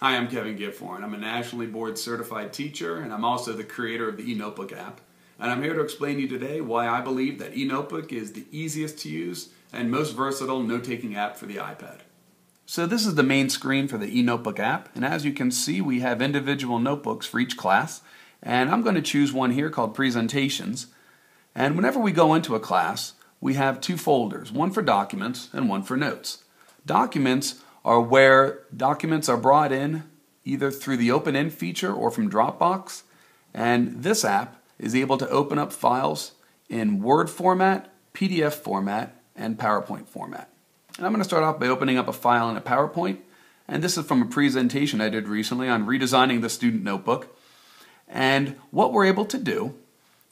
Hi, I'm Kevin Giffhorn. I'm a nationally board certified teacher and I'm also the creator of the eNotebook app. And I'm here to explain to you today why I believe that eNotebook is the easiest to use and most versatile note-taking app for the iPad. So this is the main screen for the eNotebook app and as you can see we have individual notebooks for each class and I'm going to choose one here called Presentations and whenever we go into a class we have two folders, one for documents and one for notes. Documents are where documents are brought in either through the Open In feature or from Dropbox. And this app is able to open up files in Word format, PDF format, and PowerPoint format. And I'm going to start off by opening up a file in a PowerPoint. And this is from a presentation I did recently on redesigning the student notebook. And what we're able to do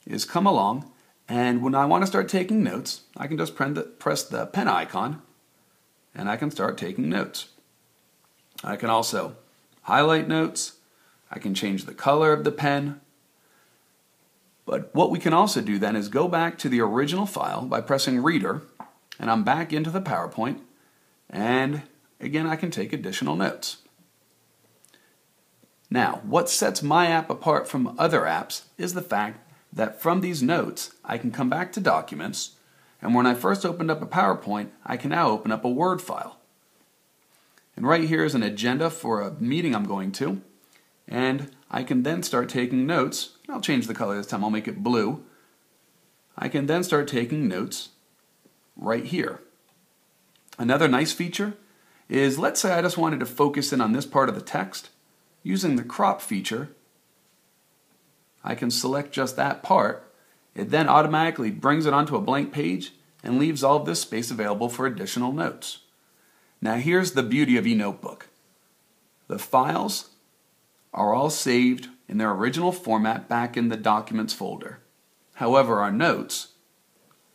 is come along, and when I want to start taking notes, I can just press the pen icon and I can start taking notes. I can also highlight notes. I can change the color of the pen. But what we can also do then is go back to the original file by pressing Reader, and I'm back into the PowerPoint, and again I can take additional notes. Now, what sets my app apart from other apps is the fact that from these notes I can come back to Documents, and when I first opened up a PowerPoint, I can now open up a Word file. And right here is an agenda for a meeting I'm going to. And I can then start taking notes. I'll change the color this time, I'll make it blue. I can then start taking notes right here. Another nice feature is let's say I just wanted to focus in on this part of the text. Using the crop feature, I can select just that part it then automatically brings it onto a blank page and leaves all of this space available for additional notes. Now here's the beauty of eNotebook. The files are all saved in their original format back in the Documents folder. However, our notes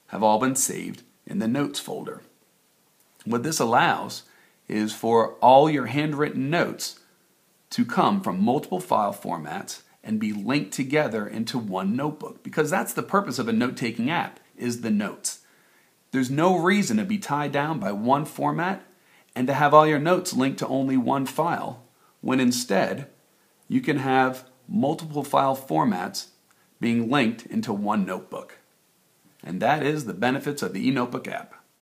have all been saved in the Notes folder. What this allows is for all your handwritten notes to come from multiple file formats and be linked together into one notebook because that's the purpose of a note-taking app is the notes. There's no reason to be tied down by one format and to have all your notes linked to only one file when instead you can have multiple file formats being linked into one notebook. And that is the benefits of the eNotebook app.